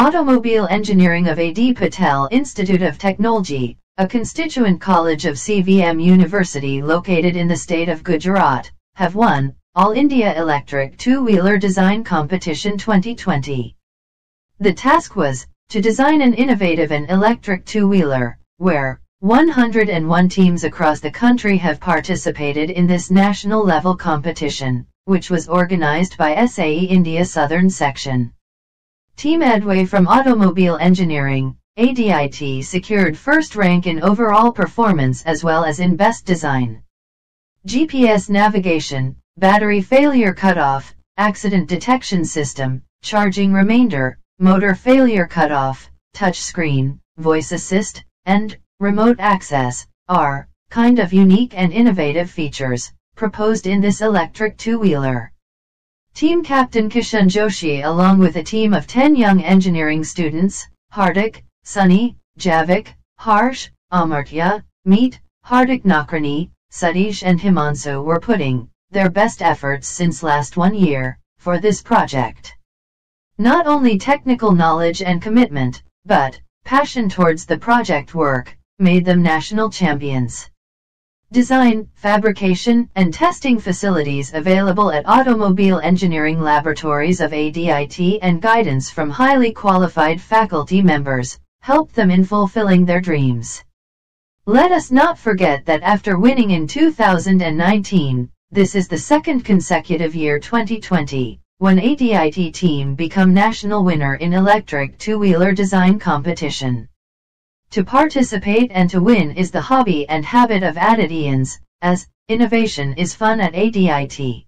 Automobile Engineering of AD Patel Institute of Technology, a constituent college of CVM University located in the state of Gujarat, have won All India Electric Two-Wheeler Design Competition 2020. The task was to design an innovative and electric two-wheeler, where 101 teams across the country have participated in this national level competition, which was organized by SAE India Southern Section. Team Adway from Automobile Engineering, ADIT secured first rank in overall performance as well as in best design. GPS navigation, battery failure cutoff, accident detection system, charging remainder, motor failure cutoff, touchscreen, voice assist, and remote access are kind of unique and innovative features proposed in this electric two-wheeler. Team Captain Kishan Joshi along with a team of 10 young engineering students, Hardik, Sunny, Jaivik, Harsh, Amartya, Meet, Hardik Nakrani, Satish and Hemansu were putting their best efforts since last one year for this project. Not only technical knowledge and commitment, but passion towards the project work, made them national champions. Design, fabrication, and testing facilities available at automobile engineering laboratories of ADIT and guidance from highly qualified faculty members, help them in fulfilling their dreams. Let us not forget that after winning in 2019, this is the second consecutive year 2020, when ADIT team become national winner in electric two-wheeler design competition. To participate and to win is the hobby and habit of ADITians, as innovation is fun at ADIT.